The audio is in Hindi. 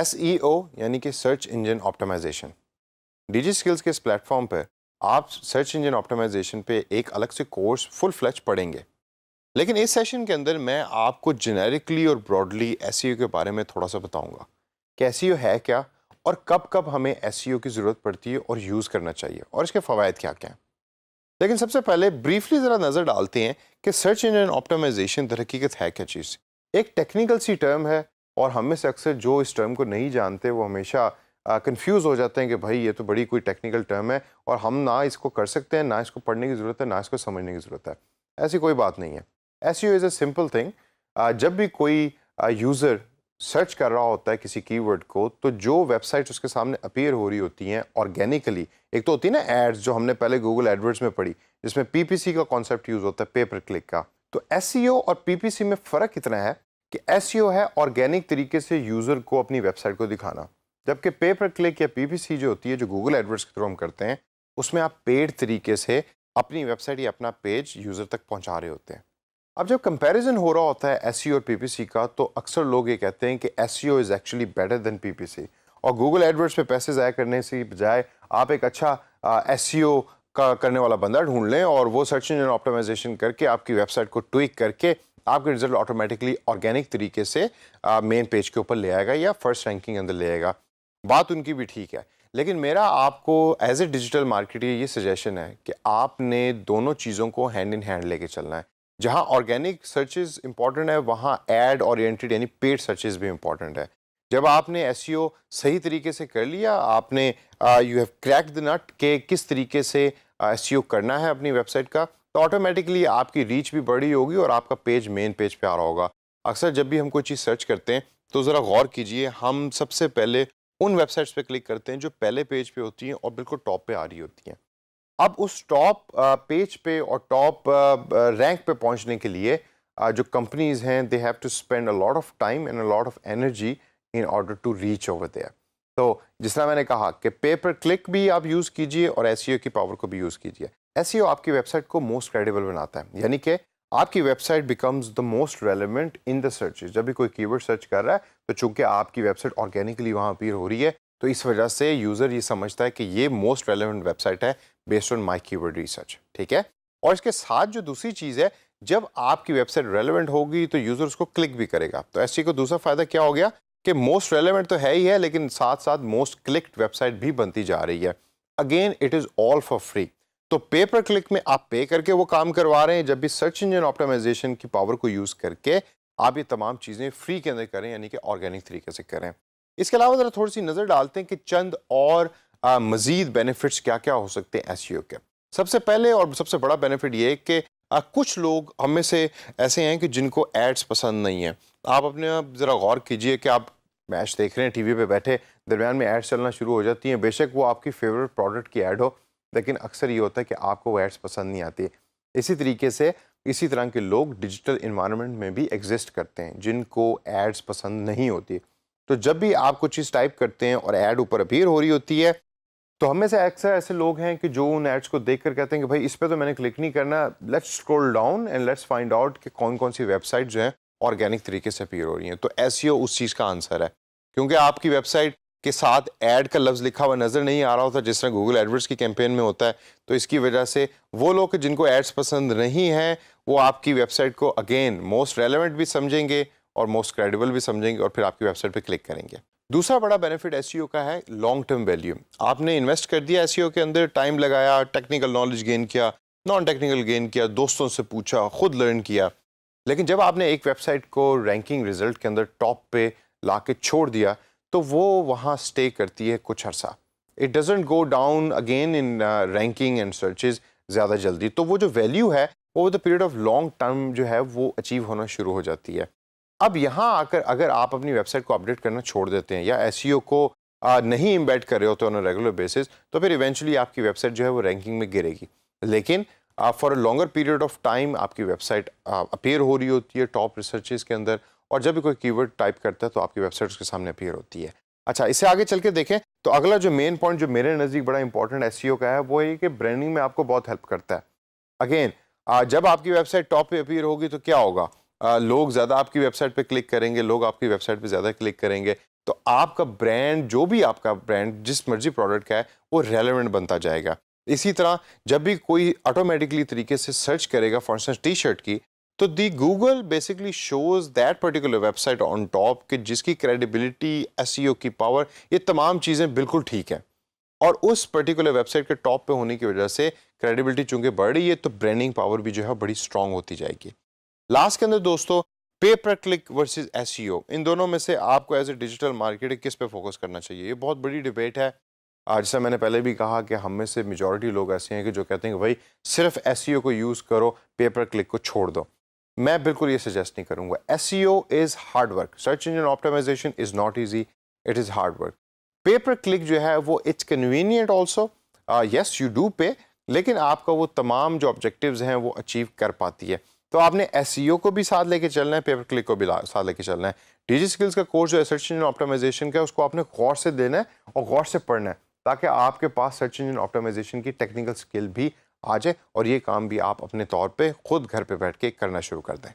SEO यानी कि search engine optimization Digi skills के इस प्लेटफॉर्म पर आप सर्च इंजन ऑप्टिमाइजेशन पे एक अलग से कोर्स फुल फ्लैच पढ़ेंगे। लेकिन इस सेशन के अंदर मैं आपको जेनेरिकली और ब्रॉडली एस के बारे में थोड़ा सा बताऊँगा कि एस है क्या और कब कब हमें एस की ज़रूरत पड़ती है और यूज़ करना चाहिए और इसके फ़वाद क्या क्या हैं। लेकिन सबसे पहले ब्रीफली ज़रा नज़र डालते हैं कि सर्च इंजन ऑप्टिमाइजेशन हकीकत है क्या चीज़। एक टेक्निकल सी टर्म है और हम में से अक्सर जो इस टर्म को नहीं जानते, वो हमेशा कंफ्यूज हो जाते हैं कि भाई ये तो बड़ी कोई टेक्निकल टर्म है और हम ना इसको कर सकते हैं, ना इसको पढ़ने की ज़रूरत है, ना इसको समझने की ज़रूरत है। ऐसी कोई बात नहीं है। SEO is a simple thing जब भी कोई यूज़र सर्च कर रहा होता है किसी कीवर्ड को तो जो वेबसाइट उसके सामने अपीयर हो रही होती हैं ऑर्गेनिकली एक तो होती है ना एड्स जो हमने पहले गूगल एडवर्ड्स में पढ़ी, जिसमें पीपीसी का कॉन्सेप्ट यूज़ होता है पेपर क्लिक का। तो एस e और पीपीसी में फ़र्क इतना है कि एस e है ऑर्गेनिक तरीके से यूज़र को अपनी वेबसाइट को दिखाना। जबकि पेपर क्लिक या पीपीसी जो होती है, जो गूगल एडवर्ड्स के थ्रू हम करते हैं, उसमें आप पेड तरीके से अपनी वेबसाइट या अपना पेज यूज़र तक पहुँचा रहे होते हैं। अब जब कंपैरिजन हो रहा होता है एस e और पीपीसी का तो अक्सर लोग ये कहते हैं कि SEO is actually better than PPC और गूगल एडवर्ड्स पे पैसे ज़ाया करने से बजाय आप एक अच्छा एस e का करने वाला बंदा ढूंढ लें और वो सर्च इंजन ऑप्टिमाइजेशन करके आपकी वेबसाइट को ट्विक करके आपके रिज़ल्ट ऑटोमेटिकली ऑर्गेनिक तरीके से मेन पेज के ऊपर ले आएगा या फ़र्स्ट रैंकिंग अंदर ले आएगा। बात उनकी भी ठीक है लेकिन मेरा आपको एज ए डिजिटल मार्केटर ये सजेशन है कि आपने दोनों चीज़ों को हैंड इन हैंड लेके चलना है। जहाँ ऑर्गेनिक सर्चेज इंपॉर्टेंट है वहाँ एड ओरिएंटेड यानी पेड सर्चेज भी इंपॉर्टेंट है। जब आपने एस e सही तरीके से कर लिया आपने you have crack the nut के किस तरीके से एस uh, करना है अपनी वेबसाइट का तो ऑटोमेटिकली आपकी रीच भी बड़ी होगी और आपका पेज मेन पेज पे आ रहा होगा। अक्सर जब भी हम कोई चीज़ सर्च करते हैं तो ज़रा गौर कीजिए, हम सबसे पहले उन वेबसाइट्स पे क्लिक करते हैं जो पहले पेज पे होती हैं और बिल्कुल टॉप पे आ रही होती हैं। अब उस टॉप पेज पे और टॉप रैंक पे पहुँचने के लिए जो कंपनीज़ हैं they have to spend a lot of time and a lot of energy in order to reach over there तो जिस तरह मैंने कहा कि पेपर क्लिक भी आप यूज़ कीजिए और एस की पावर को भी यूज़ कीजिए। एसईओ आपकी वेबसाइट को मोस्ट क्रेडिबल बनाता है। यानी कि आपकी website becomes the most relevant in the search जब भी कोई कीवर्ड सर्च कर रहा है तो चूँकि आपकी वेबसाइट ऑर्गेनिकली वहाँ अपीयर हो रही है तो इस वजह से यूज़र ये समझता है कि ये मोस्ट रेलिवेंट वेबसाइट है based on my keyword research ठीक है? और इसके साथ जो दूसरी चीज़ है, जब आपकी वेबसाइट रेलिवेंट होगी तो यूज़र उसको क्लिक भी करेगा। तो ऐसी को दूसरा फ़ायदा क्या हो गया? कि मोस्ट रेलिवेंट तो है ही है, लेकिन साथ साथ मोस्ट क्लिक्ड वेबसाइट भी बनती जा रही है। Again it is all for free तो पेपर क्लिक में आप पे करके वो काम करवा रहे हैं जब भी सर्च इंजन ऑप्टिमाइजेशन की पावर को यूज़ करके आप ये तमाम चीज़ें फ्री के अंदर करें यानी कि ऑर्गेनिक तरीके से करें। इसके अलावा ज़रा थोड़ी सी नज़र डालते हैं कि चंद और आ, मज़ीद बेनिफिट्स क्या क्या हो सकते हैं एस के। सबसे पहले और सबसे बड़ा बेनिफिट ये कि कुछ लोग हम से ऐसे हैं कि जिनको एड्स पसंद नहीं है। आप अपने आप ज़रा गौर कीजिए कि आप मैच देख रहे हैं टीवी पे बैठे दरमियान में एड्स चलना शुरू हो जाती हैं। बेशक वो आपकी फेवरेट प्रोडक्ट की एड हो लेकिन अक्सर ये होता है कि आपको वो एड्स पसंद नहीं आती इसी तरीके से इसी तरह के लोग डिजिटल इन्वायरमेंट में भी एग्जिस्ट करते हैं, जिनको एड्स पसंद नहीं होती तो जब भी आप कुछ चीज़ टाइप करते हैं और एड ऊपर अपीयर हो रही होती है तो हमें से अक्सर ऐसे लोग हैं कि जो उन एड्स को देख कर कहते हैं कि भाई इस पर तो मैंने क्लिक नहीं करना let's scroll down and let's find out कि कौन कौन सी वेबसाइट जो है ऑर्गेनिक तरीके से अपीयर हो रही हैं। तो ऐसी उस चीज़ का आंसर है, क्योंकि आपकी वेबसाइट के साथ ऐड का लफ्ज़ लिखा हुआ नज़र नहीं आ रहा होता, जिस तरह गूगल एडवर्ड्स की कैंपेन में होता है तो इसकी वजह से वो लोग जिनको एड्स पसंद नहीं हैं, वो आपकी वेबसाइट को अगेन मोस्ट रेलिवेंट भी समझेंगे और मोस्ट क्रेडिबल भी समझेंगे और फिर आपकी वेबसाइट पर क्लिक करेंगे। दूसरा बड़ा बेनिफिट एस का है लॉन्ग टर्म वैल्यू आपने इन्वेस्ट कर दिया एस के अंदर टाइम लगाया टेक्निकल नॉलेज गेन किया नॉन टेक्निकल गेन किया, दोस्तों से पूछा, खुद लर्न किया। लेकिन जब आपने एक वेबसाइट को रैंकिंग रिज़ल्ट के अंदर टॉप पे ला छोड़ दिया तो वो वहाँ स्टे करती है कुछ अर्सा। It doesn't go down again in ranking and searches ज़्यादा जल्दी। तो वो जो वैल्यू है over the period of long term जो है वो अचीव होना शुरू हो जाती है। अब यहाँ आकर अगर आप अपनी वेबसाइट को अपडेट करना छोड़ देते हैं या एस e को आ, नहीं इम्बेड कर रहे होते ऑन रेगुलर बेसिस तो फिर इवेंचुअली आपकी वेबसाइट जो है वो रैंकिंग में गिरेगी। लेकिन for a longer period of time आपकी वेबसाइट अपेयर हो रही होती है टॉप रिसर्चेज के अंदर और जब भी कोई कीवर्ड टाइप करता है तो आपकी वेबसाइट उसके सामने अपेयर होती है। अच्छा इससे आगे चल के देखें तो अगला जो मेन पॉइंट जो मेरे नज़दीक बड़ा इंपॉर्टेंट एस का है वो है कि ब्रांडिंग में आपको बहुत हेल्प करता है। अगेन जब आपकी वेबसाइट टॉप पे अपीयर होगी तो क्या होगा? आ, लोग ज़्यादा आपकी वेबसाइट पे क्लिक करेंगे लोग आपकी वेबसाइट पे ज़्यादा क्लिक करेंगे तो आपका ब्रांड जो भी आपका ब्रांड जिस मर्ज़ी प्रोडक्ट का है वो रेलिवेंट बनता जाएगा। इसी तरह, जब भी कोई ऑटोमेटिकली तरीके से सर्च करेगा फॉर इंस्टेंस टी शर्ट की तो the Google basically shows that particular website on top कि जिसकी क्रेडिबिलिटी एस e की पावर ये तमाम चीज़ें बिल्कुल ठीक हैं। और उस पर्टिकुलर वेबसाइट के टॉप पे होने की वजह से क्रेडिबिलिटी चूँकि बढ़ रही है तो ब्रांडिंग पावर भी जो है बड़ी स्ट्रांग होती जाएगी। लास्ट के अंदर दोस्तों पे पर क्लिक वर्सेज एस इन दोनों में से आपको एज ए डिजिटल मार्केट किस पे फोकस करना चाहिए? ये बहुत बड़ी डिबेट है। जैसा मैंने पहले भी कहा कि हम में से मेजॉरिटी लोग ऐसे हैं कि जो कहते हैं कि भाई, सिर्फ़ एस को यूज़ करो पेपर क्लिक को छोड़ दो। मैं बिल्कुल ये सजेस्ट नहीं करूँगा। SEO is hard work search engine optimization is not easy it is hard work pay per click जो है, वो it's convenient also yes you do pay लेकिन आपका वो तमाम जो ऑब्जेक्टिव्स हैं, वो अचीव कर पाती है। तो आपने एस e को भी साथ लेके चलना है पेपर क्लिक को भी साथ लेके चलना है। डिजी स्किल्स का कोर्स जो है सर्च इंजन ऑप्टिमाइजेशन का उसको आपने गौर से देना है और गौर से पढ़ना है। ताकि आपके पास सर्च इंजन ऑप्टिमाइजेशन की टेक्निकल स्किल भी आ जाए और ये काम भी आप अपने तौर पे खुद घर पे बैठ के करना शुरू कर दें।